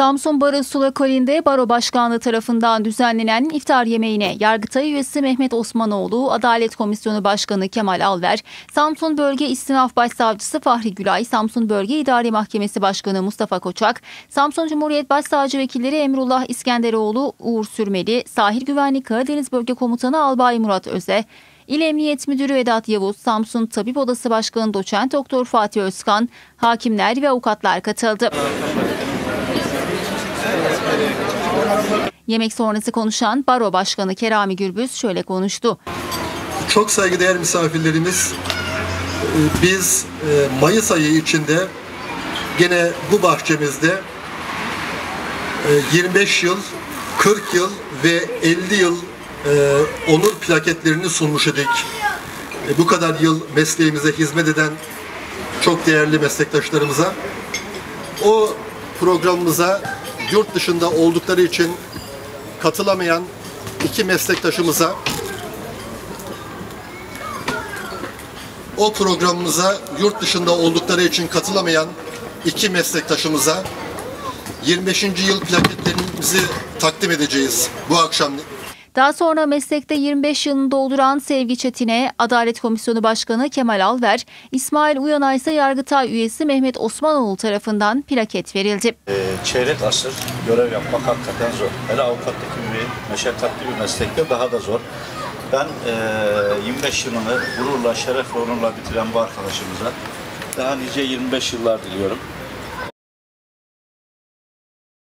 Samsun Baro Sulakolin'de Baro Başkanlığı tarafından düzenlenen iftar yemeğine Yargıtay üyesi Mehmet Osmanoğlu, Adalet Komisyonu Başkanı Kemal Alver, Samsun Bölge İstinaf Başsavcısı Fahri Gülay, Samsun Bölge İdare Mahkemesi Başkanı Mustafa Koçak, Samsun Cumhuriyet Başsavcı Vekilleri Emrullah İskenderoğlu, Uğur Sürmeli, Sahil Güvenlik Karadeniz Bölge Komutanı Albay Murat Öze, İl Emniyet Müdürü Vedat Yavuz, Samsun Tabip Odası Başkanı Doçent Doktor Fatih Özkan, hakimler ve avukatlar katıldı. Yemek sonrası konuşan Baro Başkanı Kerami Gürbüz şöyle konuştu. Çok saygıdeğer misafirlerimiz, e, biz e, Mayıs ayı içinde gene bu bahçemizde e, 25 yıl, 40 yıl ve 50 yıl e, onur plaketlerini sunmuş idik. E, Bu kadar yıl mesleğimize hizmet eden çok değerli meslektaşlarımıza o programımıza yurt dışında oldukları için katılamayan iki meslektaşımıza o programımıza yurt dışında oldukları için katılamayan iki meslektaşımıza 25. yıl plaketlerimizi takdim edeceğiz bu akşam. Daha sonra meslekte 25 yılını dolduran Sevgi Çetin'e Adalet Komisyonu Başkanı Kemal Alver, İsmail Uyanay ise Yargıtay üyesi Mehmet Osmanoğlu tarafından plaket verildi. Ee, çeyrek asır görev yapmak hakikaten zor. Hele avukatlık gibi meşakkatli bir meslekte daha da zor. Ben e, 25 yılını gururla, şerefle, onurla bitiren bu arkadaşımıza daha nice 25 yıllar diliyorum.